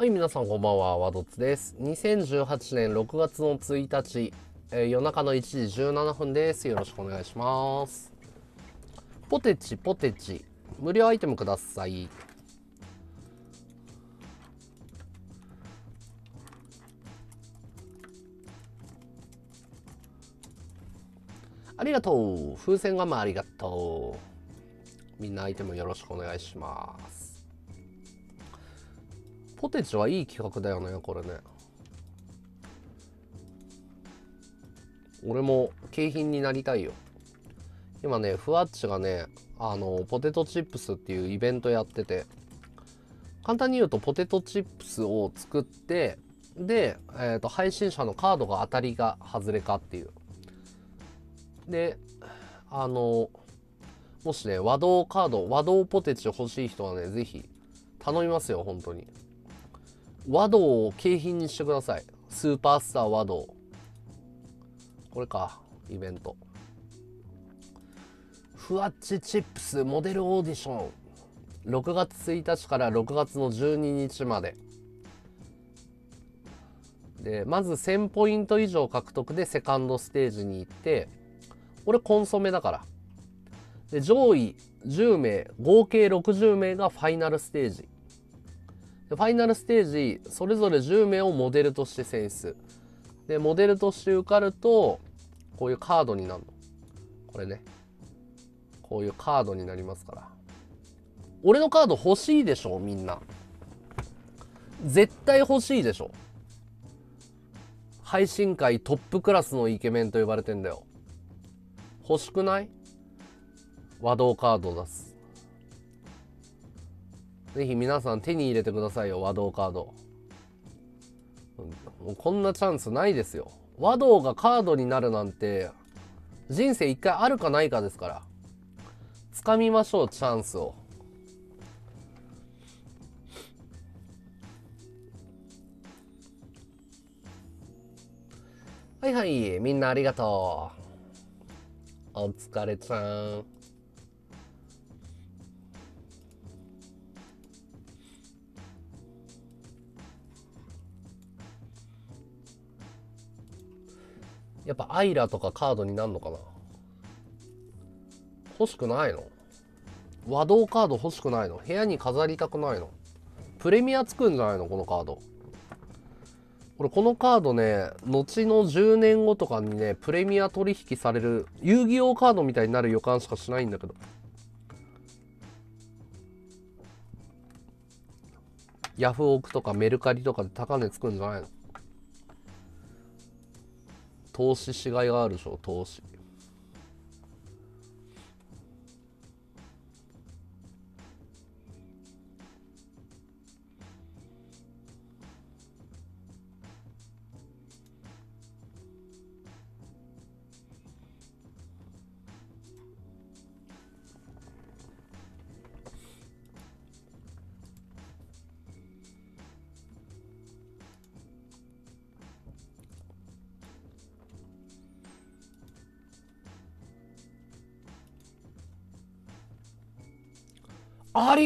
はい、皆さんこんばんは、ワドッツです。2018年6月の1日、えー夜中の1時17分です。よろしくお願いします。ポテチ、ポテチ、無料アイテムください。ありがとう。風船ガムありがとう。みんなアイテムよろしくお願いします。ポテチはいい企画だよね、これね。俺も景品になりたいよ。今ね、ふわっちがね、あの、ポテトチップスっていうイベントやってて、簡単に言うとポテトチップスを作って、で、えーと配信者のカードが当たりが外れかっていう。で、あの、もしね、和道カード、和道ポテチ欲しい人はね、ぜひ頼みますよ、本当に。和道を景品にしてください。スーパースター和道。これか、イベント。ふわっちチップスモデルオーディション。6月1日から6月の12日まで。で、まず1000ポイント以上獲得でセカンドステージに行って、俺コンソメだから。で、上位10名、合計60名がファイナルステージ。ファイナルステージ、それぞれ10名をモデルとして選出。で、モデルとして受かると、こういうカードになるの。これね。こういうカードになりますから。俺のカード欲しいでしょみんな。絶対欲しいでしょ配信界トップクラスのイケメンと呼ばれてんだよ。欲しくない？和道カード出す。ぜひ皆さん手に入れてくださいよ、和道カード。もうこんなチャンスないですよ。和道がカードになるなんて、人生一回あるかないかですから。掴みましょう、チャンスを。はいはい、みんなありがとう。お疲れちゃん。やっぱアイラとかカードになるのかな？欲しくないの？和道カード欲しくないの？部屋に飾りたくないの？プレミアつくんじゃないの？このカード。俺このカードね後の10年後とかにねプレミア取引される遊戯王カードみたいになる予感しかしないんだけど。ヤフオクとかメルカリとかで高値つくんじゃないの？投資しがいがあるでしょ投資。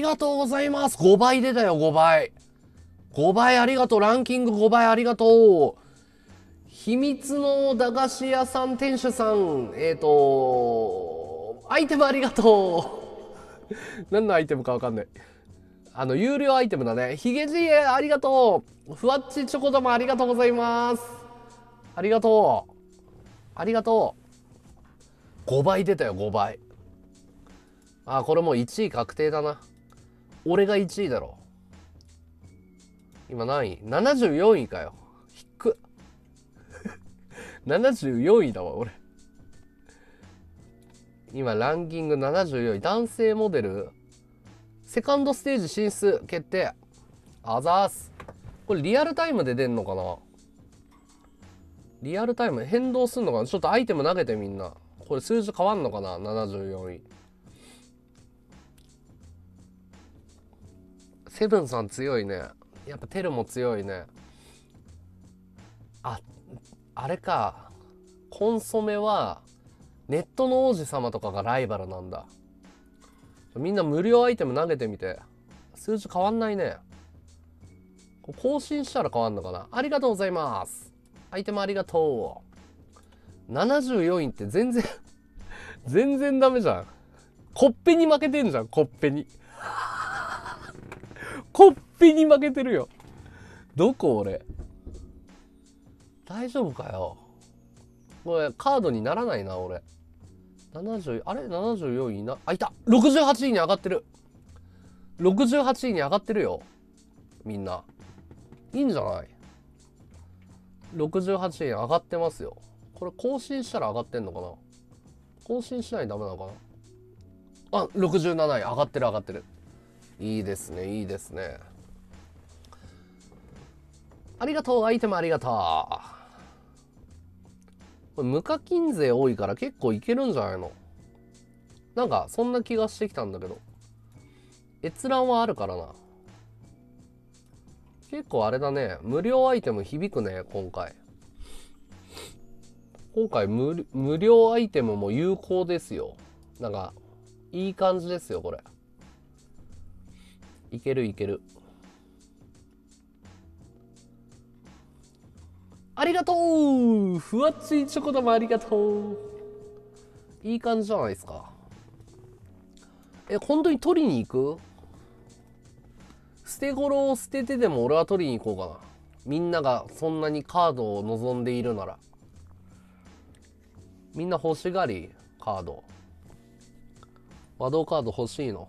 がとうございます。5倍出たよ、5倍。5倍ありがとう。ランキング5倍ありがとう。秘密の駄菓子屋さん店主さん、えっ、と、アイテムありがとう。何のアイテムかわかんない。あの、有料アイテムだね。ヒゲじいありがとう。ふわっちチョコ玉ありがとうございます。ありがとう。ありがとう。5倍出たよ、5倍。あこれもう1位確定だな俺が1位だろ。今何位 ?74 位かよ。低っ。74位だわ俺。今ランキング74位。男性モデル。セカンドステージ進出決定。あざーす。これリアルタイムで出んのかな？リアルタイム変動すんのかな？ちょっとアイテム投げてみんな。これ数字変わんのかな？74位。セブンさん強いね。やっぱテルも強いね。ああれか。コンソメはネットの王子様とかがライバルなんだ。みんな無料アイテム投げてみて。数字変わんないね。更新したら変わんのかな。ありがとうございます。アイテムありがとう。74位って全然 全然ダメじゃん。コッペに負けてんじゃんコッペに。コッペに負けてるよ。どこ俺？大丈夫かよ？これカードにならないな俺。70あれ？74位な？あいた。68位に上がってる。68位に上がってるよ。みんな。いいんじゃない？68位上がってますよ。これ更新したら上がってんのかな？更新しないとダメなのかな？あ67位上がってる上がってる。いいですねいいですね。ありがとうアイテムありがとう。これ無課金税多いから結構いけるんじゃないの？なんかそんな気がしてきたんだけど。閲覧はあるからな。結構あれだね無料アイテム響くね今回。今回無無料アイテムも有効ですよ。なんかいい感じですよこれ。いけるいける。ありがとう。ふわっちいチョコ玉ありがとう。いい感じじゃないですか。え本当に取りに行く？捨て頃を捨ててでも俺は取りに行こうかな。みんながそんなにカードを望んでいるなら。みんな欲しがりカード。和道カード欲しいの？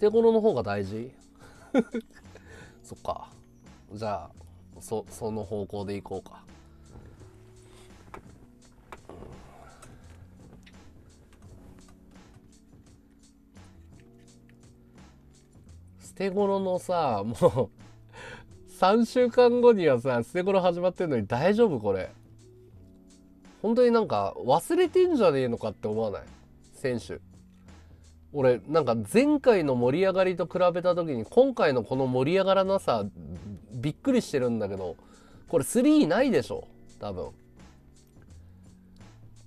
て頃の方が大事？そっか。じゃあそその方向でいこうか。捨て頃のさもう3週間後にはさ捨て頃始まってんのに大丈夫これ。本当になんか忘れてんじゃねえのかって思わない？選手。俺なんか前回の盛り上がりと比べた時に今回のこの盛り上がらなさびっくりしてるんだけどこれ3ないでしょ多分。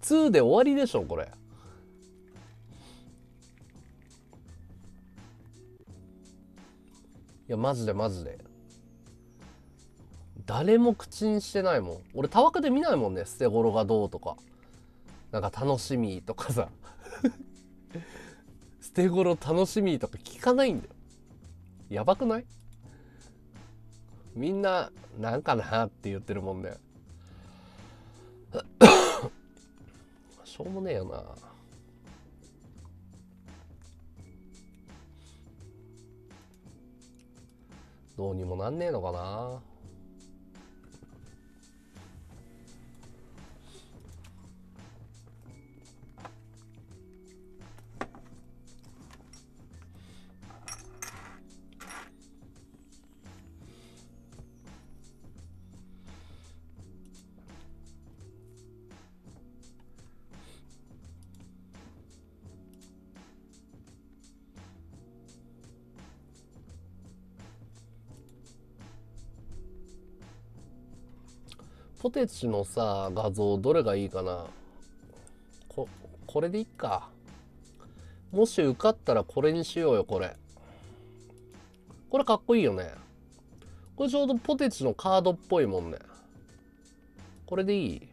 2で終わりでしょこれ。いやマジでマジで。誰も口にしてないもん。俺たわけで見ないもんね捨て頃がどうとか。なんか楽しみとかさ。捨て頃楽しみとか聞かないんだよ。やばくない？みんななんかなって言ってるもんね しょうもねえよな。どうにもなんねえのかな。テチのさ画像どれがいいかな。ここれでいっか。もし受かったらこれにしようよこれ。これかっこいいよね。これちょうどポテチのカードっぽいもんね。これでいい？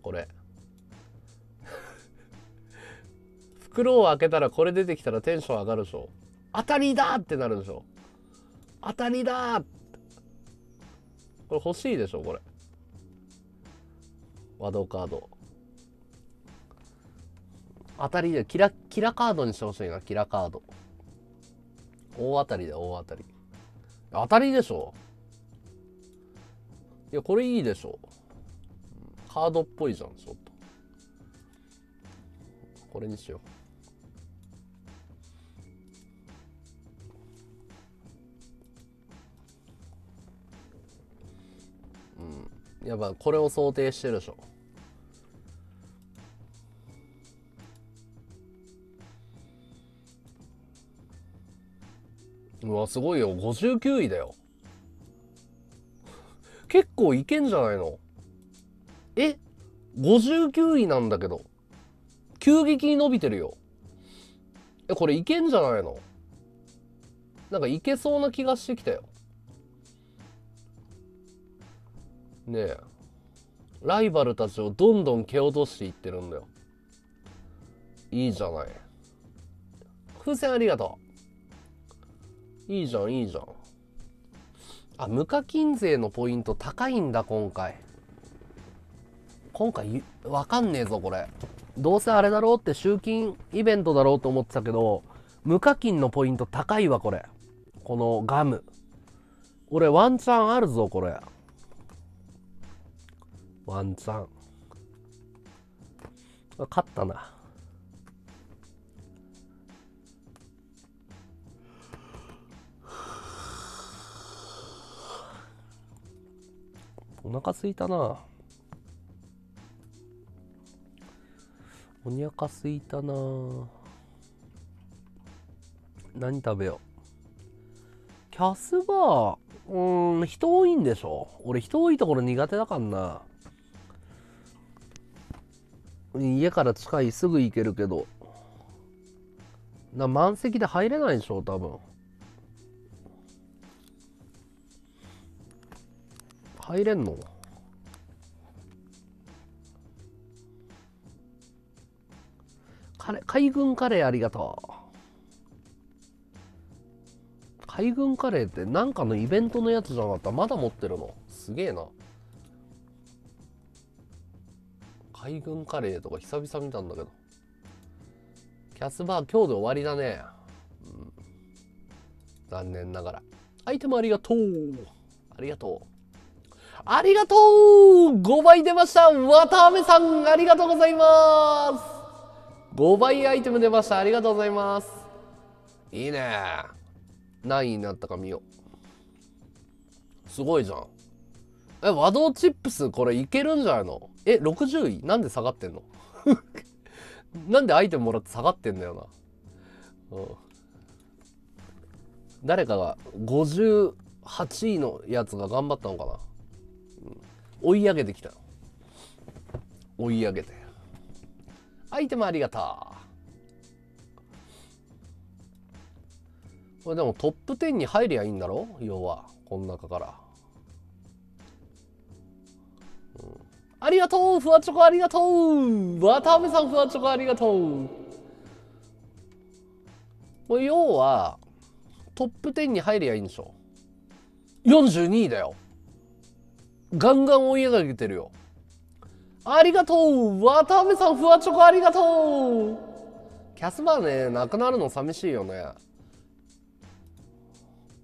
これ。袋を開けたらこれ出てきたらテンション上がるでしょ。当たりだってなるでしょ。当たりだこれ欲しいでしょこれ。ワドカード。当たりでキラキラカードにしてほしいなキラカード。大当たりで大当たり。当たりでしょ？いやこれいいでしょ。カードっぽいじゃんちょっと。これにしよう。うん。やっぱこれを想定してるでしょ。うわすごいよ59位だよ結構いけんじゃないの？え？59位なんだけど急激に伸びてるよえ、これいけんじゃないの？なんかいけそうな気がしてきたよ。ねえ。ライバルたちをどんどん蹴落としていってるんだよ。いいじゃない。風船ありがとう。いいじゃん、いいじゃん。あ、無課金税のポイント高いんだ、今回。今回、わかんねえぞ、これ。どうせあれだろうって集金イベントだろうと思ってたけど、無課金のポイント高いわ、これ。このガム。俺、ワンチャンあるぞ、これ。ワンチャン。勝ったな。お腹すいたな。おにゃかすいたな。何食べよう。キャスバー、うーん、人多いんでしょ俺人多いところ苦手だからな。家から近いすぐ行けるけど。な満席で入れないでしょ多分。入れんの？カレ海軍カレーありがとう。海軍カレーってなんかのイベントのやつじゃなかった？まだ持ってるの？すげえな。海軍カレーとか久々見たんだけど。キャスバー今日で終わりだね、うん、残念ながら。アイテムありがとう。ありがとう。ありがとう !5 倍出ました。綿飴さんありがとうございます。5倍アイテム出ました。ありがとうございます。いいね。何位になったか見よう。すごいじゃん。え和道チップスこれいけるんじゃないの？え60位なんで下がってんの？なんでアイテムもらって下がってんだよな、うん、誰かが58位のやつが頑張ったのかな？追い上げてきた追い上げて。アイテムありがとうこれでもトップ10に入りゃいいんだろ？要はこの中から、うん、ありがとう！ふわチョコありがとう！渡辺さんふわチョコありがとう！これ要はトップ10に入りゃいいんでしょ。42位だよ。ガンガン追い上げてるよ。ありがとう渡辺さん、ふわチョコありがとうキャスバーね、なくなるの寂しいよね。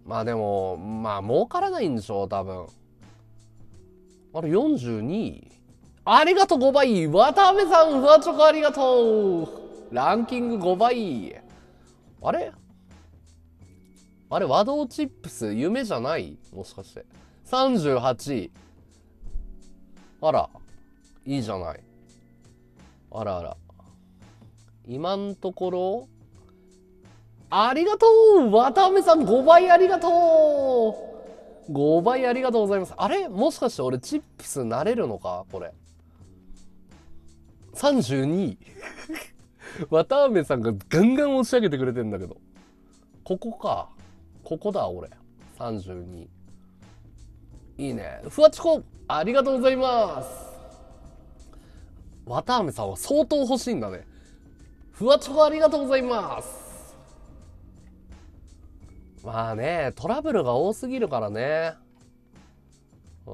まあでも、まあ儲からないんでしょ、多分。あれ、42? 位？ありがとう5倍渡辺さん、ふわチョコありがとうランキング5倍あれ？あれ、和道チップス、夢じゃない？もしかして。38位。あら、いいじゃない。あらあら。今んところ、ありがとう渡辺さん5倍ありがとう !5 倍ありがとうございます。あれ？もしかして俺チップスなれるのか？これ。32 渡辺さんがガンガン押し上げてくれてんだけど。ここか。ここだ、俺。32。いいね。ふわちこありがとうございます。綿あめさんは相当欲しいんだね。ふわちょこありがとうございます。まあねトラブルが多すぎるからね。うん。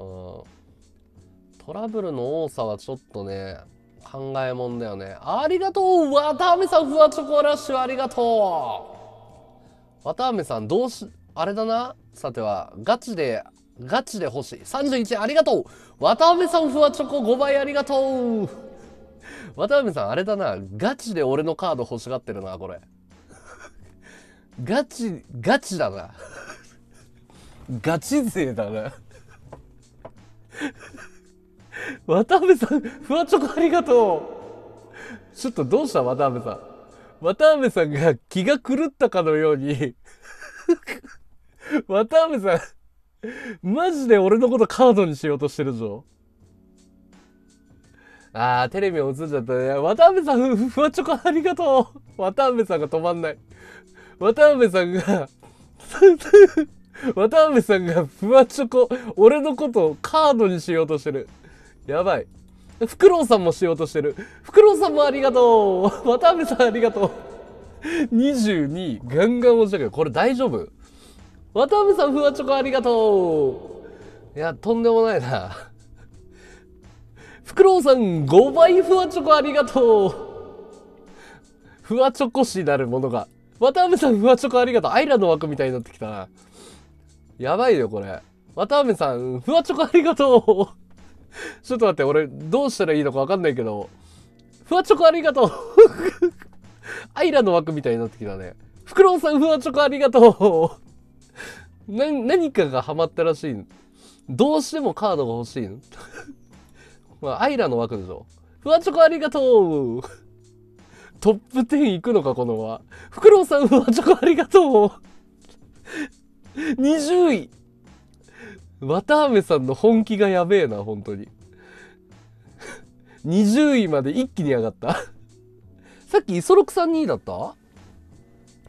トラブルの多さはちょっとね考えもんだよね。ありがとう綿あめさんふわチョコラッシュありがとう。綿あめさんどうしあれだな？さてはガチでガチで欲しい。31ありがとう渡辺さんふわチョコ5倍ありがとう渡辺さんあれだな。ガチで俺のカード欲しがってるな、これ。ガチ、ガチだな。ガチ勢だな。渡辺さん、ふわチョコありがとうちょっとどうした渡辺さん？渡辺さんが気が狂ったかのように渡辺さん マジで俺のことカードにしようとしてるぞ。あー、テレビ映っちゃったね。渡辺さん、ふふわチョコありがとう。渡辺さんが止まんない。渡辺さんが 渡辺さんがふわチョコ、俺のことをカードにしようとしてる。やばい。フクロウさんもしようとしてる。フクロウさんもありがとう。渡辺さんありがとう。22ガンガン押したけど、これ大丈夫？渡辺さんふわチョコありがとう。いや、とんでもないな。フクロウさん5倍ふわチョコありがとう。ふわチョコしなるものが。渡辺さんふわチョコありがとう。アイラの枠みたいになってきたな。やばいよ、これ。渡辺さん、ふわチョコありがとう。ちょっと待って、俺、どうしたらいいのかわかんないけど、ふわチョコありがとう。アイラの枠みたいになってきたね。フクロウさん、ふわチョコありがとう。な、何かがハマったらしい。どうしてもカードが欲しいの まあ、アイラの枠でしょ。ふわチョコありがとうトップ10行くのか、この輪。フクロウさん、ふわチョコありがとう !20 位綿あめさんの本気がやべえな、本当に。20位まで一気に上がったさっきイソロクさん2位だった？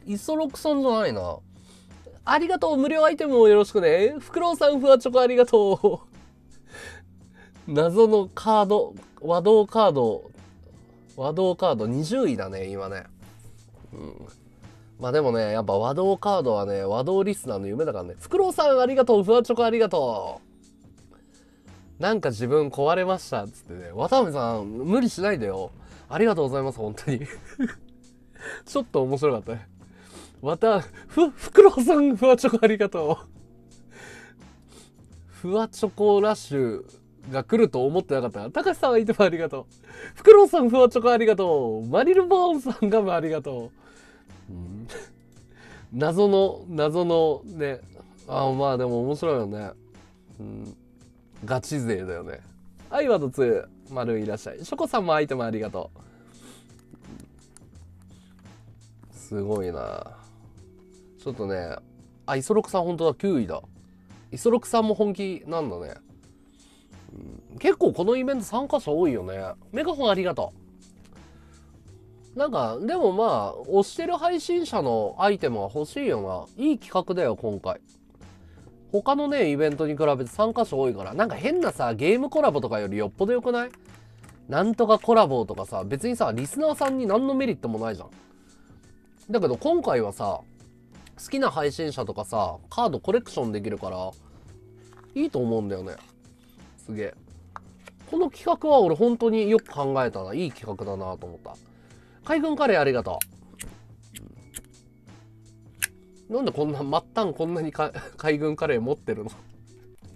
イソロクさんじゃないな。ありがとう無料アイテムをよろしくね。フクロウさんふわチョコありがとう 謎のカード、和道カード、和道カード20位だね、今ね。うん。まあでもね、やっぱ和道カードはね、和道リスナーの夢だからね。フクロウさんありがとう、フワチョコありがとう。なんか自分壊れましたつってね、渡辺さん、無理しないでよ。ありがとうございます、本当に。ちょっと面白かったね。また、ふ、フクロウさん、フワチョコありがとう。フワチョコラッシュが来ると思ってなかったたから、高橋さんはいてもありがとう。フクロウさん、フワチョコありがとう。マリルボーンさんガムありがとう。うん、謎の、謎のね、あまあでも面白いよね。うん、ガチ勢だよね。はい、ワード2、丸いらっしゃい。ショコさんもアイテムありがとう。すごいなちょっとね、あ、イソロクさん本当だ、9位だ。イソロクさんも本気なんだね。結構このイベント参加者多いよね。メガホンありがとう。なんか、でもまあ、推してる配信者のアイテムは欲しいよな。いい企画だよ、今回。他のね、イベントに比べて参加者多いから、なんか変なさ、ゲームコラボとかよりよっぽど良くない？なんとかコラボとかさ、別にさ、リスナーさんに何のメリットもないじゃん。だけど今回はさ、好きな配信者とかさ、カードコレクションできるから、いいと思うんだよね。すげえ。この企画は俺本当によく考えたな。いい企画だなと思った。海軍カレーありがとう。なんでこんな、末端こんなに 海軍カレー持ってるの？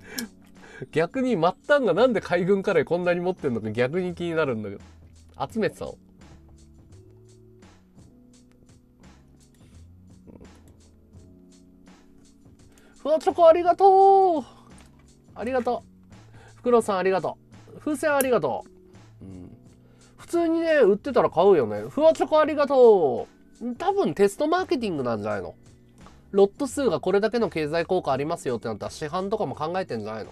逆に末端がなんで海軍カレーこんなに持ってるのか逆に気になるんだけど。集めてたの？ふわチョコありがとうありがとうフクロウさんありがとう。風船ありがとう。うん。普通にね、売ってたら買うよね。ふわチョコありがとう。多分テストマーケティングなんじゃないのロット数がこれだけの経済効果ありますよってなったら市販とかも考えてんじゃないの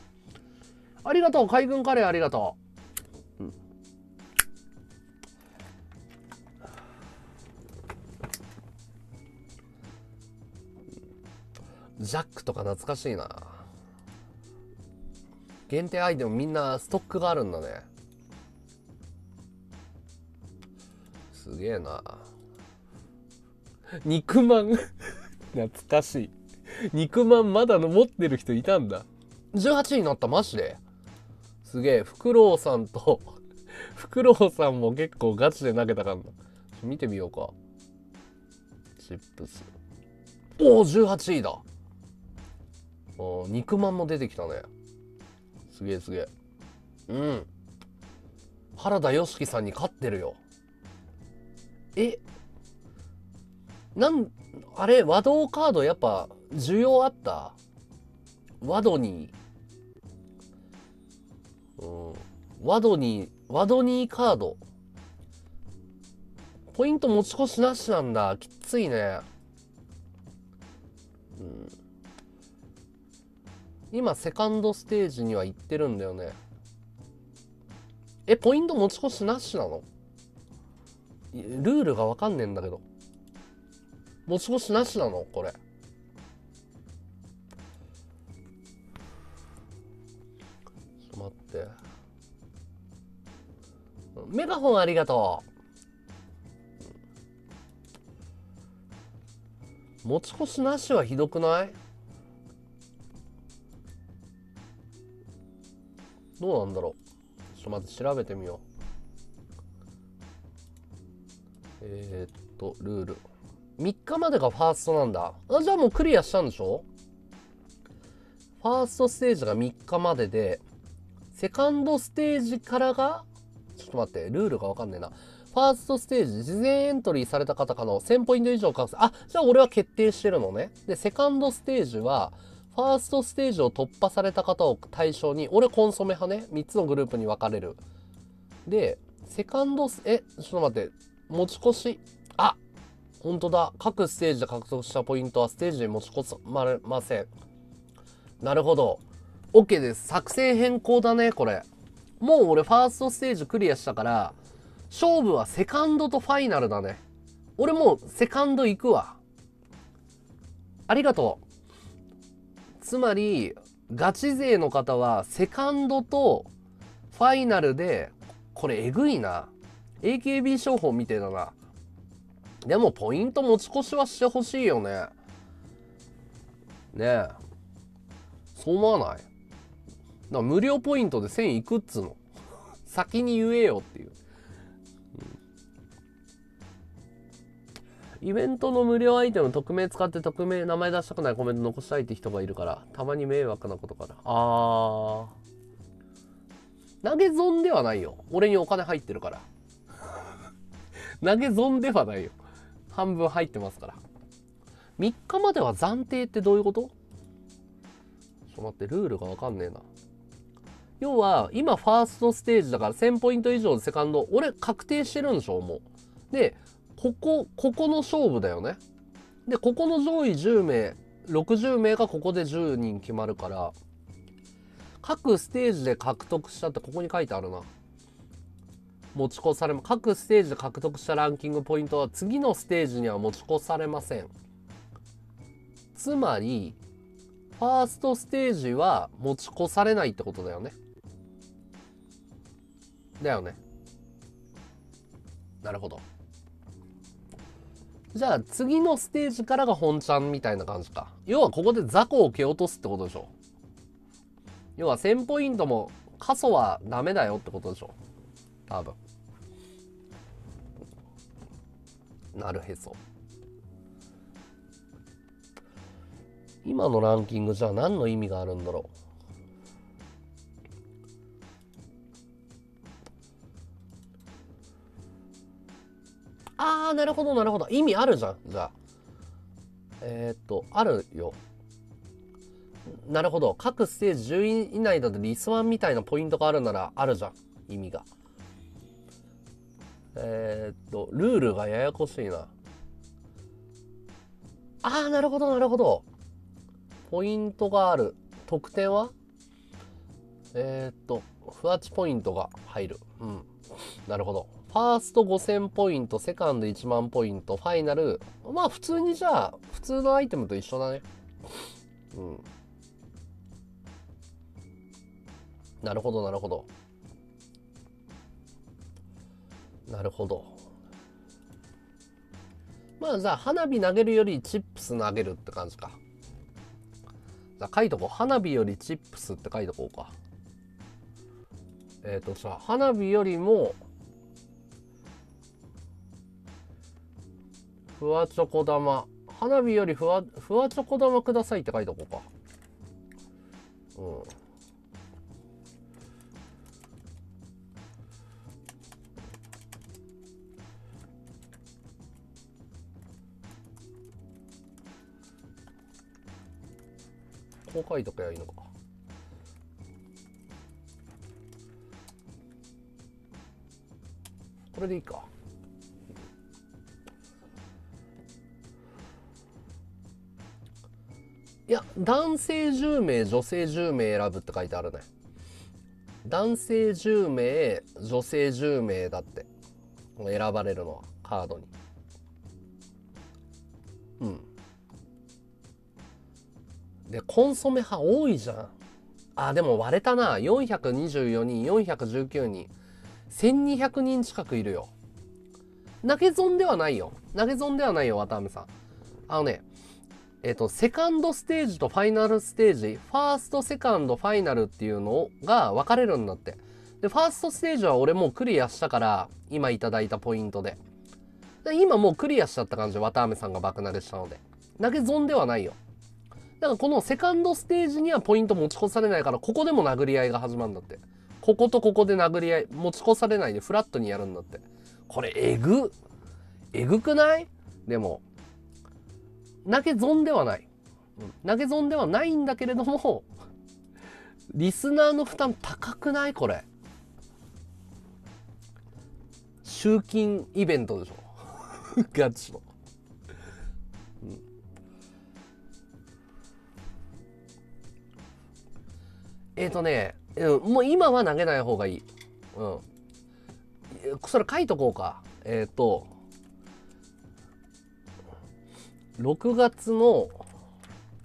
ありがとう海軍カレーありがとう。ジャックとか懐かしいな。限定アイテムみんなストックがあるんだね。すげえな。肉まん 懐かしい。肉まんまだの持ってる人いたんだ。18になったマジですげえ。フクロウさんと フクロウさんも結構ガチで投げたかんだ。見てみようか。チップス。おお、18位だ。お肉まんも出てきたね。すげえすげえ。うん。原田良樹さんに勝ってるよ。え？なんあれ和道カードやっぱ需要あった？和ドに。うん。和ドに和ドニーカード。ポイント持ち越しなしなんだ。きついね。うん。今セカンドステージには行ってるんだよね。えポイント持ち越しなしなの？ルールがわかんねえんだけど。持ち越しなしなの？これ。ちょっと待って。メガホンありがとう。持ち越しなしはひどくない？どうなんだろう。ちょっと待って調べてみよう。えー、っとルール。3日までがファーストなんだ。あじゃあもうクリアしたんでしょ？ファーストステージが3日まででセカンドステージからがちょっと待ってルールがわかんねえな。ファーストステージ、事前エントリーされた方可能、1000ポイント以上獲得。あ、じゃあ俺は決定してるのね。で、セカンドステージは、ファーストステージを突破された方を対象に、俺コンソメ派ね、3つのグループに分かれる。で、セカンドス、え、ちょっと待って、持ち越し、あ、本当だ。各ステージで獲得したポイントはステージに持ち越されません。なるほど。OK です。作戦変更だね、これ。もう俺ファーストステージクリアしたから、勝負はセカンドとファイナルだね。俺もうセカンド行くわ。ありがとう。つまり、ガチ勢の方は、セカンドとファイナルで、これえぐいな。AKB 商法みてえだな。でも、ポイント持ち越しはしてほしいよね。ねえ。そう思わない？だから無料ポイントで1000いくっつの。先に言えよっていう。イベントの無料アイテム匿名使って匿名名前出したくないコメント残したいって人がいるからたまに迷惑なことかな。あー。投げ損ではないよ。俺にお金入ってるから。投げ損ではないよ。半分入ってますから。3日までは暫定ってどういうこと？ちょっと待ってルールがわかんねえな。要は今ファーストステージだから1000ポイント以上でセカンド俺確定してるんでしょもう。でここ、ここの勝負だよね。で、ここの上位10名、60名がここで10人決まるから、各ステージで獲得したってここに書いてあるな。持ち越されま、各ステージで獲得したランキングポイントは次のステージには持ち越されません。つまり、ファーストステージは持ち越されないってことだよね。だよね。なるほど。じゃあ次のステージからが本ちゃんみたいな感じか。要はここで雑魚を蹴落とすってことでしょ。要は1000ポイントも過疎はダメだよってことでしょ。多分。なるへそ。今のランキングじゃあ何の意味があるんだろう。あ、なるほど、なるほど。意味あるじゃん、じゃあ。えー、っと、あるよ。なるほど。各ステージ10位以内だとリスワンみたいなポイントがあるならあるじゃん。意味が。えー、っと、ルールがややこしいな。ああ、なるほど、なるほど。ポイントがある。得点は？えー、っと、ふわちポイントが入る。うん。なるほど。ファースト5000ポイント、セカンド1万ポイント、ファイナル、まあ普通にじゃあ、普通のアイテムと一緒だね。うん。なるほど、なるほど。なるほど。まあじゃあ、花火投げるよりチップス投げるって感じか。じゃあ書いとこう。花火よりチップスって書いとこうか。えっ、ー、とさ、花火よりも、ふわチョコ玉。花火よりふわ、ふわチョコ玉くださいって書いとこうか。うん。こう書いとけばいいのか。これでいいか。いや、男性10名、女性10名選ぶって書いてあるね。男性10名女性10名だって。選ばれるのはカードに。うん。でコンソメ派多いじゃん。あでも割れたな。424人419人。1200人近くいるよ。投げ損ではないよ。投げ損ではないよ渡辺さん。あのねえっ、とセカンドステージとファイナルステージファーストセカンドファイナルっていうのが分かれるんだって。でファーストステージは俺もうクリアしたから今いただいたポイントで。で今もうクリアしちゃった感じ渡辺さんが爆投げしたので。投げ損ではないよ。だからこのセカンドステージにはポイント持ち越されないからここでも殴り合いが始まるんだって。こことここで殴り合い持ち越されないでフラットにやるんだって。これえぐ？えぐくない？でも投げ損ではない、うん、投げ損ではないんだけれどもリスナーの負担高くない？これ。集金イベントでしょ。ガチの、うん、えっ、ー、とねもう今は投げない方がいい。うん。それ書いとこうか。えっ、ー、と6月の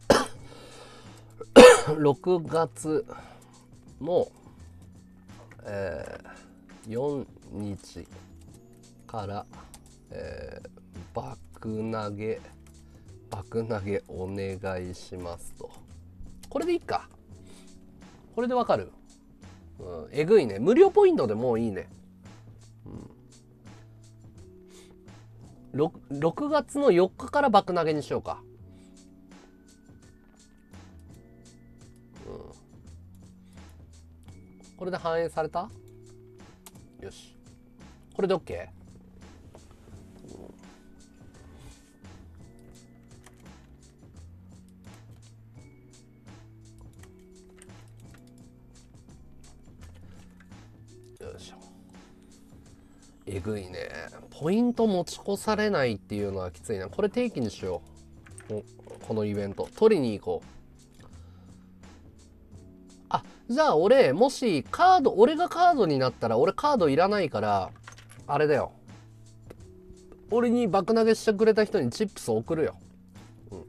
6月の、えー、4日から、えー、爆投げ爆投げお願いしますと。これでいいか。これでわかる。うん、えぐいね。無料ポイントでもういいね、6, 6月の4日から爆投げにしようか。これで反映された？よし。これで OK? よいしょ。えぐいね。ポイント持ち越されないっていうのはきついな。これ定期にしよう。このイベント。取りに行こう。あじゃあ俺もしカード俺がカードになったら俺カードいらないからあれだよ。俺に爆投げしてくれた人にチップス送るよ、うん、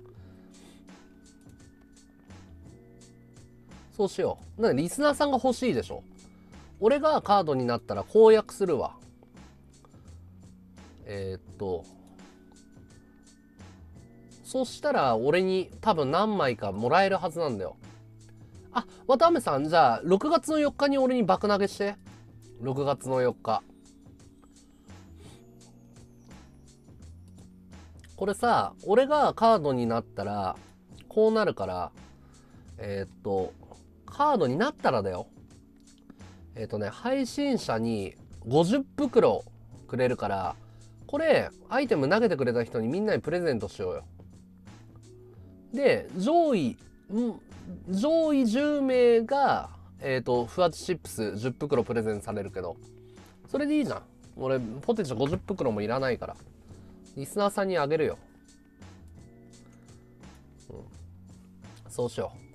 そうしよう。なリスナーさんが欲しいでしょ。俺がカードになったら公約するわ。えー、っとそしたら俺に多分何枚かもらえるはずなんだよあ、渡辺さん、じゃあ、6月の4日に俺に爆投げして。6月の4日。これさ、俺がカードになったら、こうなるから、えー、っと、カードになったらだよ。えー、っとね、配信者に50袋くれるから、これ、アイテム投げてくれた人にみんなにプレゼントしようよ。で、上位、上位10名が、えっ、ー、と、ふわチップス10袋プレゼントされるけど、それでいいじゃん。俺、ポテチ50袋もいらないから。リスナーさんにあげるよ。うん。そうしよう。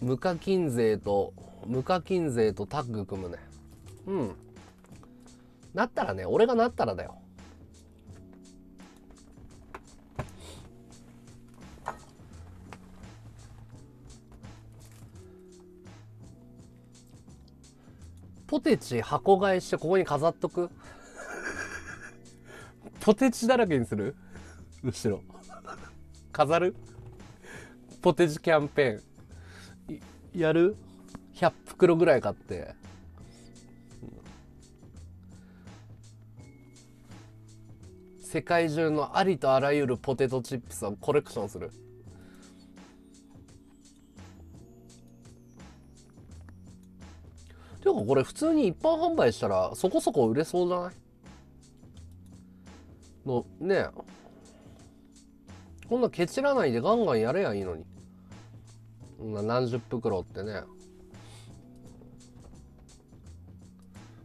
無課金税と、無課金税とタッグ組むね。うん。なったらね俺がなったらだよ。ポテチ箱買いしてここに飾っとく？ポテチだらけにする？後ろ。飾る？ポテチキャンペーンやる ?100 袋ぐらい買って。世界中のありとあらゆるポテトチップスをコレクションする。ていうかこれ普通に一般販売したらそこそこ売れそうじゃない？のねこんなケチらないでガンガンやれやいいのに。何十袋ってね。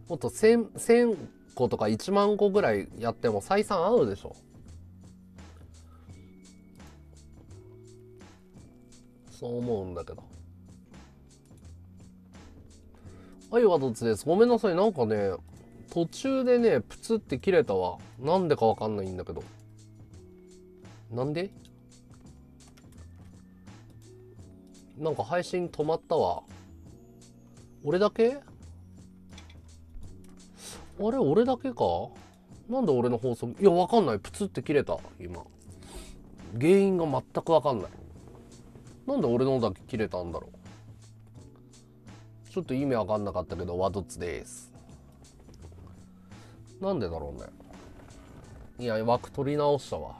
もっと 1000, 1000個とか1万個ぐらいやっても採算合うでしょ。そう思うんだけど。はいはどつです。ごめんなさい。なんかね途中でねプツって切れたわ。なんでかわかんないんだけど。なんで？なんか配信止まったわ。俺だけ？あれ俺だけか？なんで俺の放送？いやわかんない。プツって切れた。今。原因が全くわかんない。なんで俺のだけ切れたんだろう。ちょっと意味わかんなかったけどワドッツです。なんでだろうね。いや枠取り直したわ。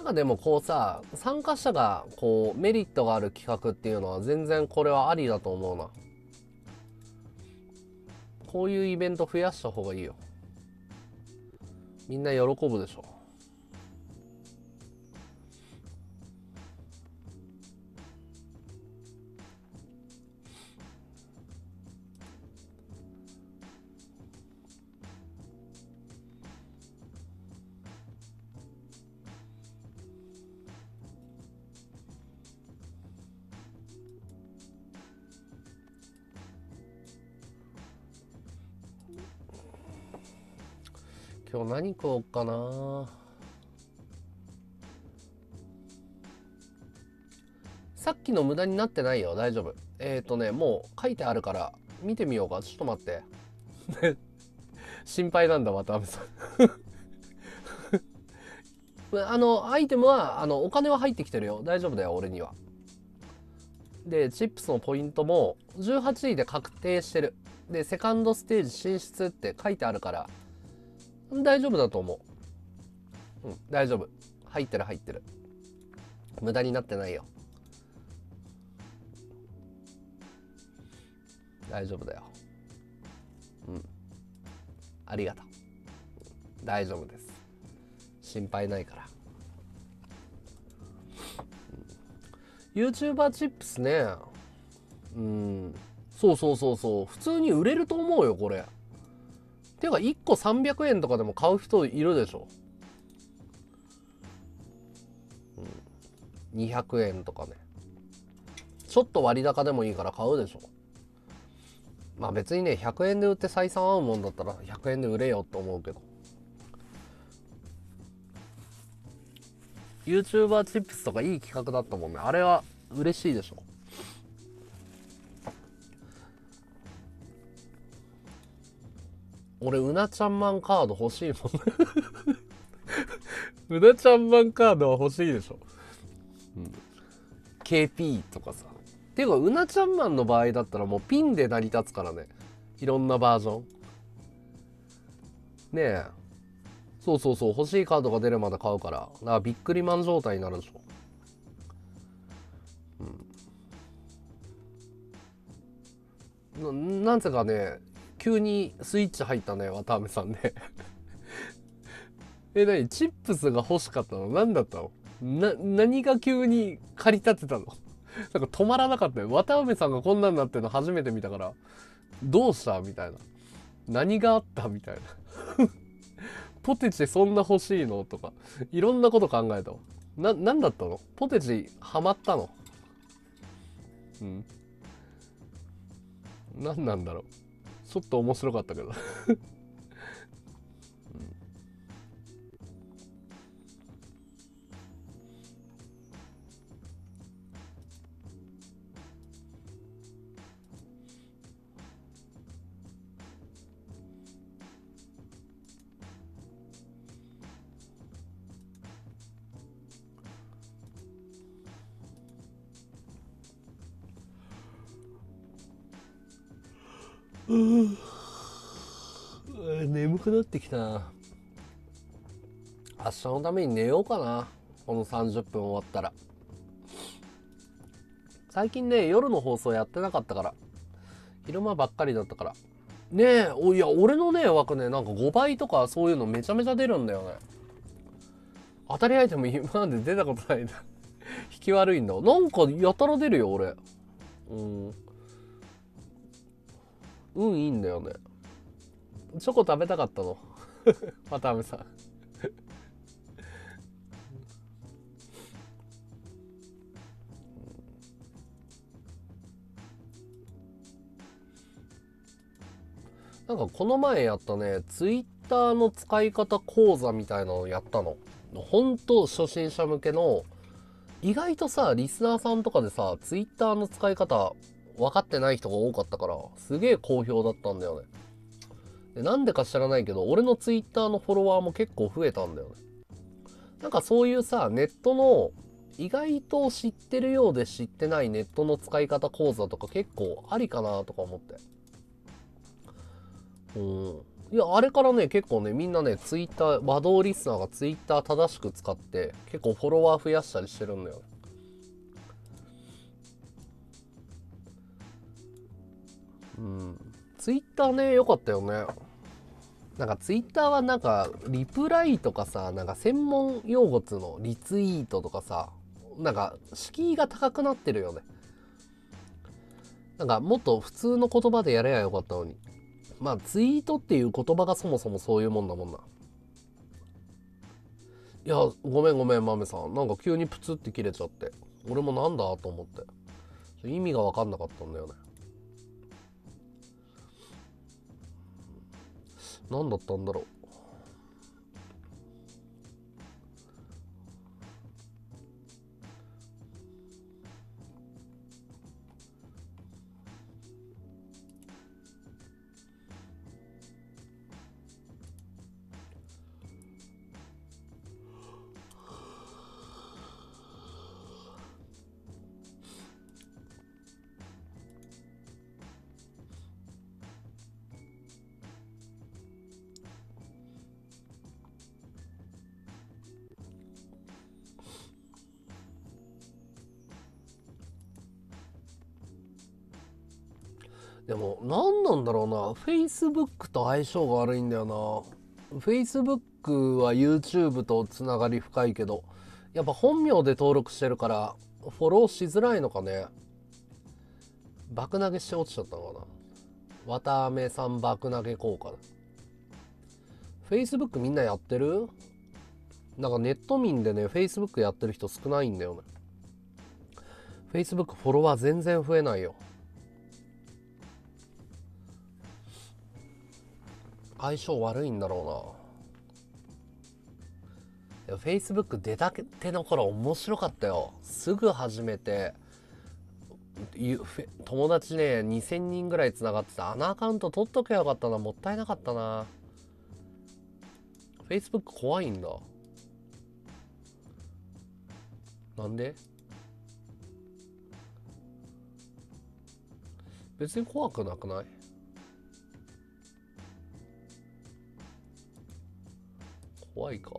なんかでもこうさ参加者がこうメリットがある企画っていうのは全然これはありだと思うな。こういうイベント増やした方がいいよ。みんな喜ぶでしょ。今日何食おうかな。さっきの無駄になってないよ。大丈夫。えっ、ー、とねもう書いてあるから見てみようか。ちょっと待って。心配なんだ渡辺さんあのアイテムはあのお金は入ってきてるよ。大丈夫だよ俺には。でチップスのポイントも18位で確定してる。でセカンドステージ進出って書いてあるから大丈夫だと思う。うん、大丈夫。入ってる入ってる。無駄になってないよ。大丈夫だよ。うん。ありがとう。大丈夫です。心配ないから。YouTuber チップスね。うん。そうそうそうそう。普通に売れると思うよ、これ。ていうか1個300円とかでも買う人いるでしょ、うん、200円とかね。ちょっと割高でもいいから買うでしょ。まあ別にね100円で売って採算合うもんだったら100円で売れよって思うけど。YouTuber チップスとかいい企画だったもんね。あれは嬉しいでしょ。俺うなちゃんマンカード欲しいもん。うなちゃんマンカードは欲しいでしょ、うん、KP とかさ。ていうかうなちゃんマンの場合だったらもうピンで成り立つからね。いろんなバージョン。ねえ。そうそうそう。欲しいカードが出るまで買うから。だからビックリマン状態になるでしょ。うん。ななんせかね急にスイッチ入ったね渡辺さんね。え何？チップスが欲しかったの？何だったの？な何が急に駆り立てたの？なんか止まらなかったよ。渡辺さんがこんなんなってるの初めて見たから。どうした？みたいな。何があった？みたいな。ポテチそんな欲しいの？とか。いろんなこと考えたな何だったの？ポテチハマったの？うん。何なんだろう？ちょっと面白かったけど。眠くなってきた明日のために寝ようかな。この30分終わったら。最近ね夜の放送やってなかったから。昼間ばっかりだったから。ねえおいや俺のね枠ねなんか5倍とかそういうのめちゃめちゃ出るんだよね。当たりアイテム今まで出たことないんだ 引き悪いんだ。なんかやたら出るよ俺。うん。運いいんだよね。チョコ食べたかったの。渡辺さん。なんかこの前やったね、ツイッターの使い方講座みたいなのやったの。本当初心者向けの、意外とさ、リスナーさんとかでさ、ツイッターの使い方分かってない人が多かったから、すげえ好評だったんだよね。でなんでか知らないけど、俺のツイッターのフォロワーも結構増えたんだよね。なんかそういうさ、ネットの意外と知ってるようで知ってないネットの使い方講座とか結構ありかなとか思って。うん。いや、あれからね、結構ね、みんなね、ツイッター、和道リスナーがツイッター正しく使って、結構フォロワー増やしたりしてるんだよ。ねうん。ツイッターね、良かったよね。なんかツイッターはなんか、リプライとかさ、なんか専門用語つのリツイートとかさ、なんか敷居が高くなってるよね。なんかもっと普通の言葉でやればよかったのに。まあツイートっていう言葉がそもそもそういうもんだもんな。いや、ごめんごめん、豆さん。なんか急にプツって切れちゃって。俺もなんだと思って。意味が分かんなかったんだよね。何だったんだろう。でも何なんだろうな。Facebook と相性が悪いんだよな。Facebook は YouTube とつながり深いけどやっぱ本名で登録してるからフォローしづらいのかね。爆投げして落ちちゃったのかな。綿あめさん爆投げ効果 Facebook みんなやってる？なんかネット民でね Facebook やってる人少ないんだよね。Facebook フォロワー全然増えないよ。相性悪いんだろうな。Facebook 出たての頃面白かったよ。すぐ始めて友達ね2000人ぐらいつながってたあのアカウント取っとけばよかったな。もったいなかったな。Facebook 怖いんだ。なんで？別に怖くなくない？怖いか。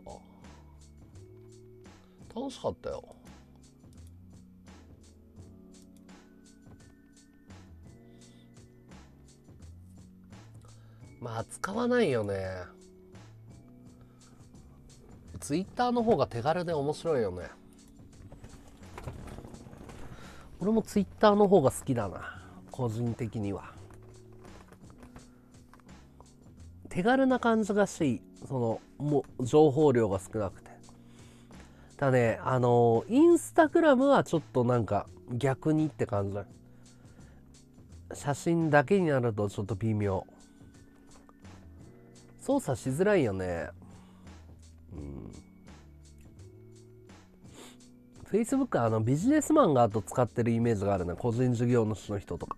楽しかったよ。まあ使わないよね。ツイッターの方が手軽で面白いよね。俺もツイッターの方が好きだな。個人的には。手軽な感じがしい。そのも情報量が少なくて。だねあのインスタグラムはちょっとなんか逆にって感じだ写真だけになるとちょっと微妙。操作しづらいよね。うん。Facebook あのビジネスマンがあと使ってるイメージがあるね個人事業主の人とか。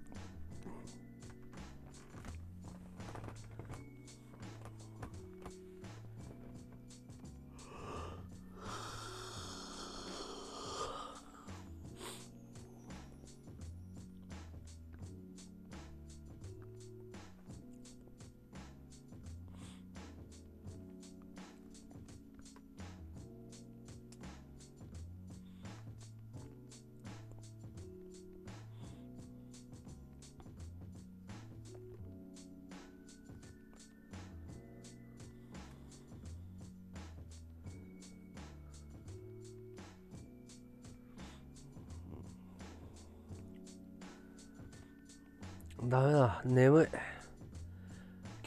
ダメだ。眠い。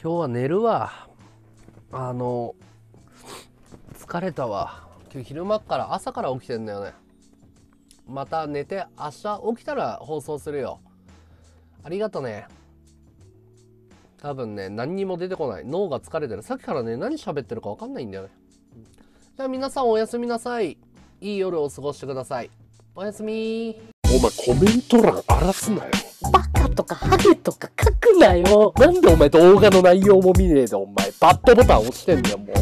今日は寝るわ。あの疲れたわ。今日昼間から朝から起きてんだよね。また寝て明日起きたら放送するよ。ありがとね。多分ね何にも出てこない。脳が疲れてる。さっきからね何喋ってるか分かんないんだよね。じゃあ皆さんおやすみなさい。いい夜を過ごしてください。おやすみ。お前コメント欄荒らすなよ。カとかハゲとか書くなよ。なんでお前動画の内容も見ねえでお前バッドボタン押してんだよもう。